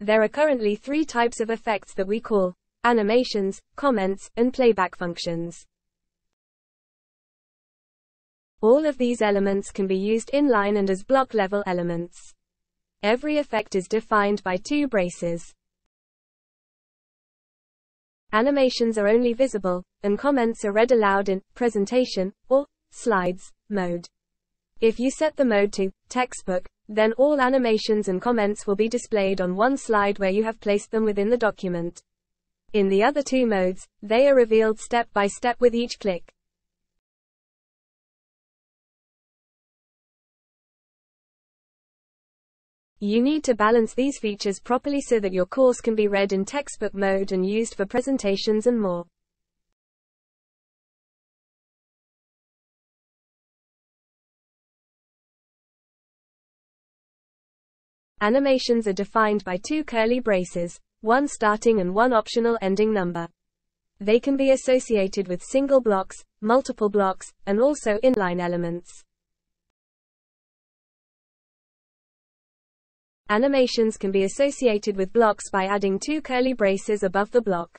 There are currently three types of effects that we call animations, comments, and playback functions. All of these elements can be used inline and as block level elements. Every effect is defined by two braces. Animations are only visible, and comments are read aloud in presentation or slides mode. If you set the mode to textbook, then all animations and comments will be displayed on one slide where you have placed them within the document. In the other two modes, they are revealed step by step with each click. You need to balance these features properly so that your course can be read in textbook mode and used for presentations and more. Animations are defined by two curly braces, one starting and one optional ending number. They can be associated with single blocks, multiple blocks, and also inline elements. Animations can be associated with blocks by adding two curly braces above the block.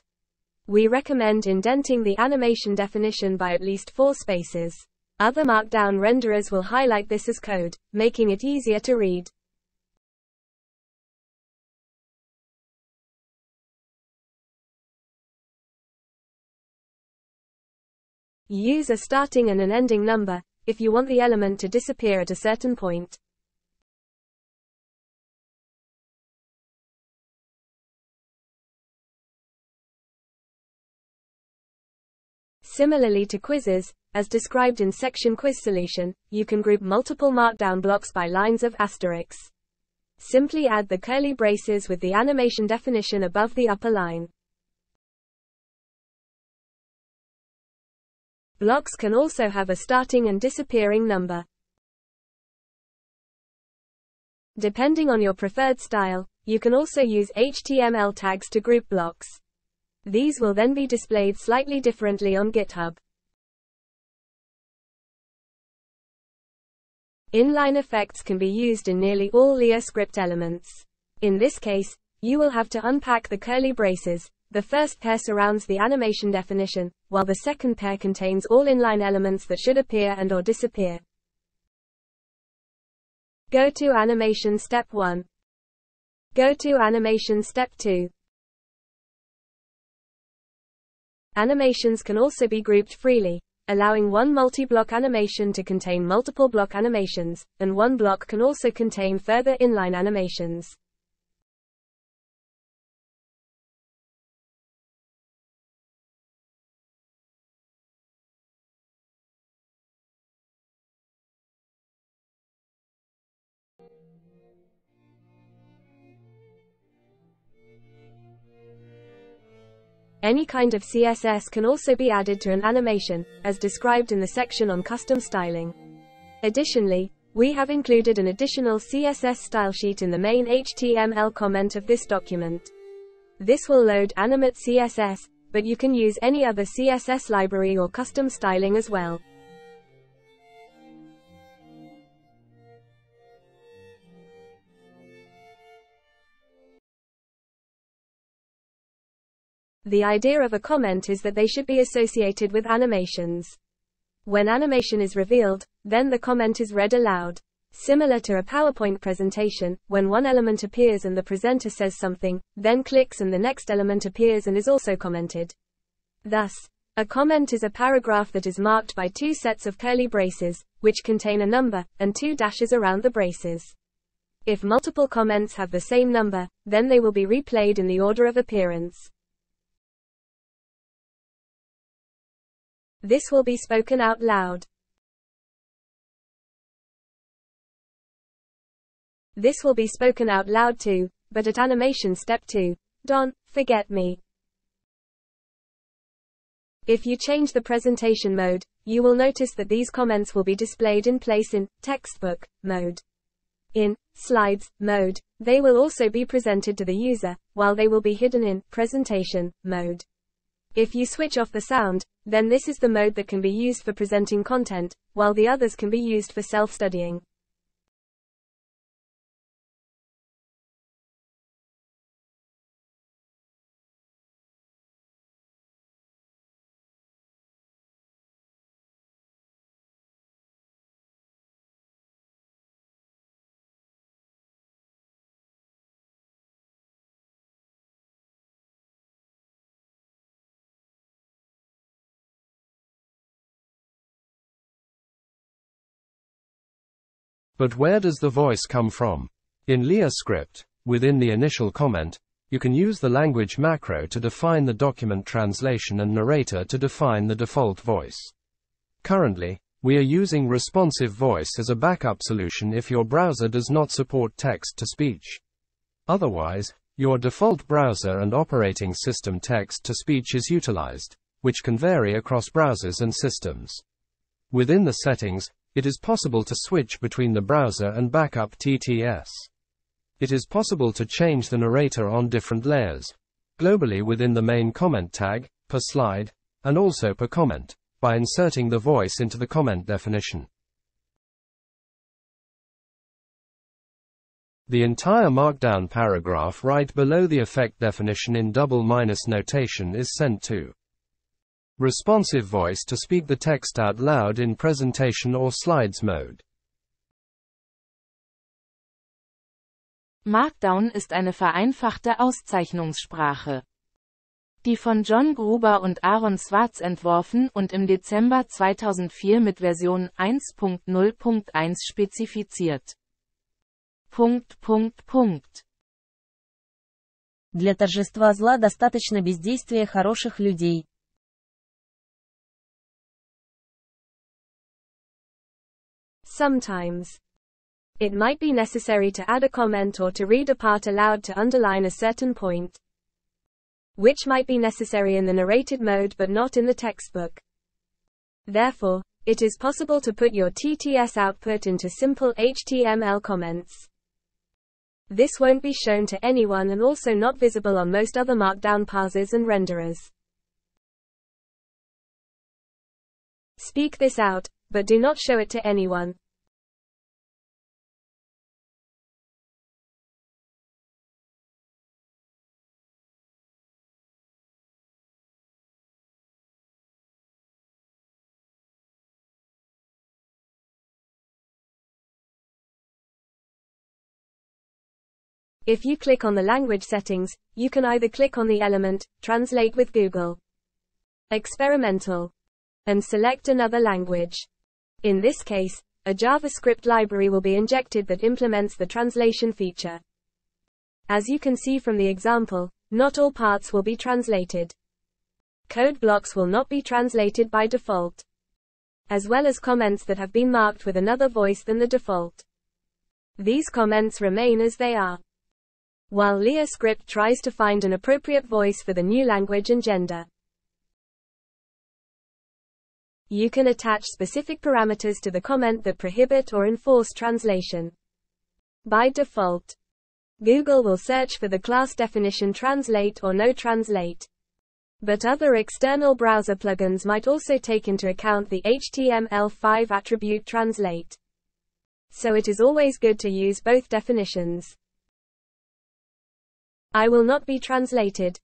We recommend indenting the animation definition by at least four spaces. Other Markdown renderers will highlight this as code, making it easier to read. Use a starting and an ending number, if you want the element to disappear at a certain point. Similarly to quizzes, as described in section quiz solution, you can group multiple markdown blocks by lines of asterisks. Simply add the curly braces with the animation definition above the upper line. Blocks can also have a starting and disappearing number. Depending on your preferred style, you can also use HTML tags to group blocks. These will then be displayed slightly differently on GitHub. Inline effects can be used in nearly all LiaScript elements. In this case, you will have to unpack the curly braces, the first pair surrounds the animation definition, while the second pair contains all inline elements that should appear and or disappear. Go to Animation Step 1. Go to Animation Step 2. Animations can also be grouped freely, allowing one multi-block animation to contain multiple block animations, and one block can also contain further inline animations. Any kind of CSS can also be added to an animation, as described in the section on custom styling. Additionally, we have included an additional CSS style sheet in the main HTML comment of this document. This will load animate CSS, but you can use any other CSS library or custom styling as well. The idea of a comment is that they should be associated with animations. When animation is revealed, then the comment is read aloud. Similar to a PowerPoint presentation, when one element appears and the presenter says something, then clicks and the next element appears and is also commented. Thus, a comment is a paragraph that is marked by two sets of curly braces, which contain a number, and two dashes around the braces. If multiple comments have the same number, then they will be replayed in the order of appearance. This will be spoken out loud. This will be spoken out loud too, but at animation step 2. Don't forget me. If you change the presentation mode, you will notice that these comments will be displayed in place in textbook mode. In slides mode, they will also be presented to the user, while they will be hidden in presentation mode. If you switch off the sound, then this is the mode that can be used for presenting content, while the others can be used for self-studying. But where does the voice come from? In LiaScript, within the initial comment, you can use the language macro to define the document translation and narrator to define the default voice. Currently, we are using ResponsiveVoice as a backup solution if your browser does not support text to speech. Otherwise, your default browser and operating system text to speech is utilized, which can vary across browsers and systems. Within the settings, it is possible to switch between the browser and backup TTS. It is possible to change the narrator on different layers, globally within the main comment tag, per slide, and also per comment, by inserting the voice into the comment definition. The entire markdown paragraph right below the effect definition in double minus notation is sent to responsive voice to speak the text out loud in presentation or slides mode. Markdown ist eine vereinfachte Auszeichnungssprache. Die von John Gruber und Aaron Swartz entworfen und im Dezember 2004 mit Version 1.0.1 spezifiziert. Punkt, Punkt, Punkt. Для торжества зла достаточно бездействия хороших людей. Sometimes. It might be necessary to add a comment or to read a part aloud to underline a certain point. Which might be necessary in the narrated mode but not in the textbook. Therefore, it is possible to put your TTS output into simple HTML comments. This won't be shown to anyone and also not visible on most other markdown parsers and renderers. Speak this out, but do not show it to anyone. If you click on the language settings, you can either click on the element, Translate with Google, Experimental, and select another language. In this case, a JavaScript library will be injected that implements the translation feature. As you can see from the example, not all parts will be translated. Code blocks will not be translated by default. As well as comments that have been marked with another voice than the default. These comments remain as they are while LiaScript tries to find an appropriate voice for the new language and gender. You can attach specific parameters to the comment that prohibit or enforce translation. By default, Google will search for the class definition translate or no translate. But other external browser plugins might also take into account the HTML5 attribute translate. So it is always good to use both definitions. I will not be translated.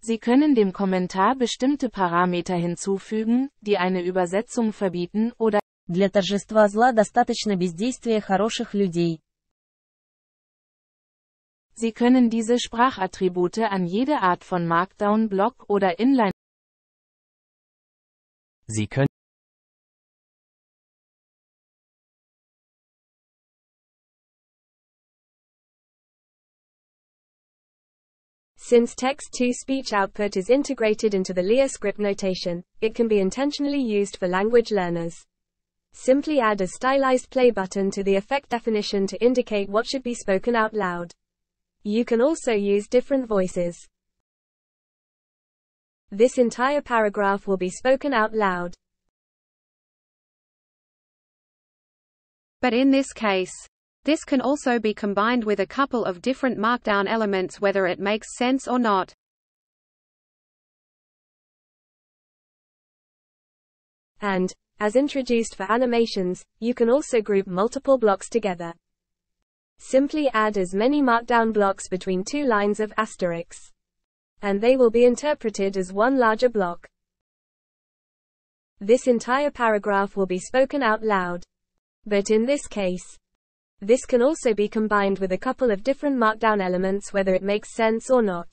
Sie können dem Kommentar bestimmte Parameter hinzufügen, die eine Übersetzung verbieten oder Для торжества зла достаточно бездействия хороших людей. Sie können diese Sprachattribute an jede Art von Markdown-Block oder Inline Sie können Since text-to-speech output is integrated into the LeaScript notation, it can be intentionally used for language learners. Simply add a stylized play button to the effect definition to indicate what should be spoken out loud. You can also use different voices. This entire paragraph will be spoken out loud. But in this case, this can also be combined with a couple of different markdown elements whether it makes sense or not. And, as introduced for animations, you can also group multiple blocks together. Simply add as many markdown blocks between two lines of asterisks. And they will be interpreted as one larger block. this entire paragraph will be spoken out loud. But in this case, this can also be combined with a couple of different markdown elements whether it makes sense or not.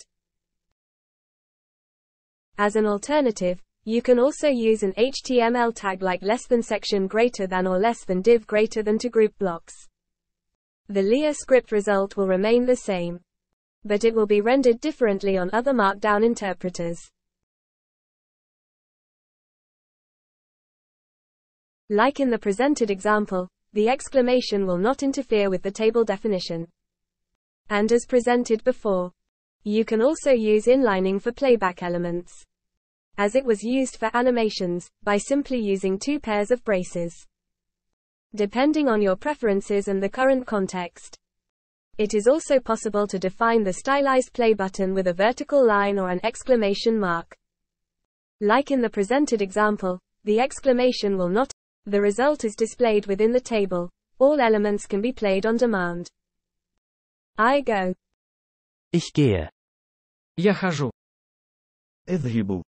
As an alternative, you can also use an HTML tag like less than section greater than or less than div greater than to group blocks. The LiaScript result will remain the same. But it will be rendered differently on other markdown interpreters. Like in the presented example, the exclamation will not interfere with the table definition. And as presented before, you can also use inlining for playback elements As it was used for animations, by simply using two pairs of braces. Depending on your preferences and the current context. It is also possible to define the stylized play button with a vertical line or an exclamation mark. Like in the presented example, the exclamation will not the result is displayed within the table. All elements can be played on demand. I go. Ich gehe. Я хожу. اذهبوا.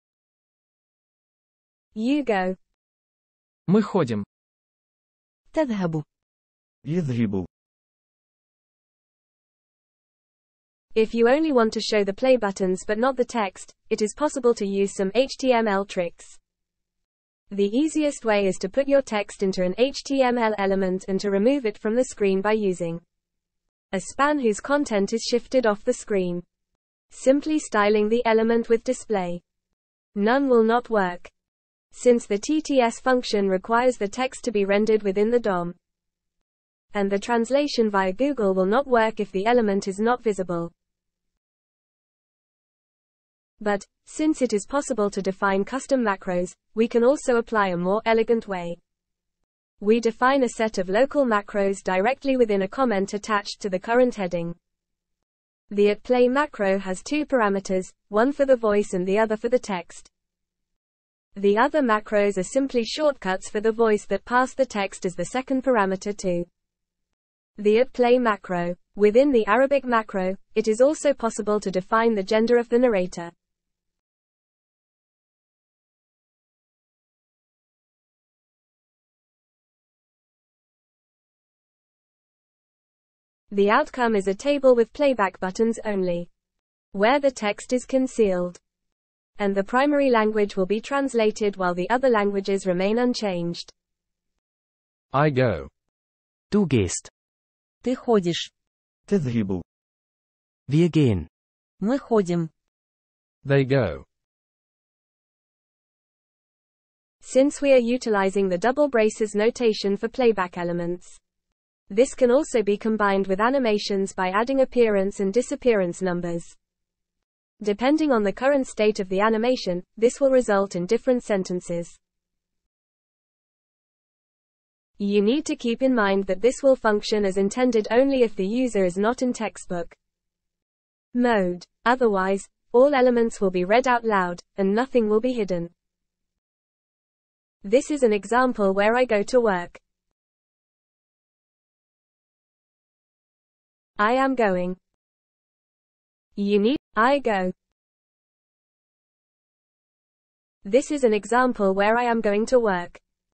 You go. Мы ходим. تذهب. يذهب. If you only want to show the play buttons but not the text, it is possible to use some HTML tricks. The easiest way is to put your text into an HTML element and to remove it from the screen by using a span whose content is shifted off the screen. Simply styling the element with display. None will not work. Since the TTS function requires the text to be rendered within the DOM. And the translation via Google will not work if the element is not visible. But, since it is possible to define custom macros, we can also apply a more elegant way. We define a set of local macros directly within a comment attached to the current heading. The at play macro has two parameters, one for the voice and the other for the text. The other macros are simply shortcuts for the voice that pass the text as the second parameter to the at play macro. Within the Arabic macro, it is also possible to define the gender of the narrator. The outcome is a table with playback buttons only. Where the text is concealed And the primary language will be translated while the other languages remain unchanged. I go. Du gehst. Ты ходишь. تذهب. Wir gehen. Мы ходим. They go. Since we are utilizing the double braces notation for playback elements, this can also be combined with animations by adding appearance and disappearance numbers. Depending on the current state of the animation, this will result in different sentences. You need to keep in mind that this will function as intended only if the user is not in textbook mode. Otherwise, all elements will be read out loud, and nothing will be hidden. This is an example where I go to work. I am going. Need, I go. This is an example where I am going to work.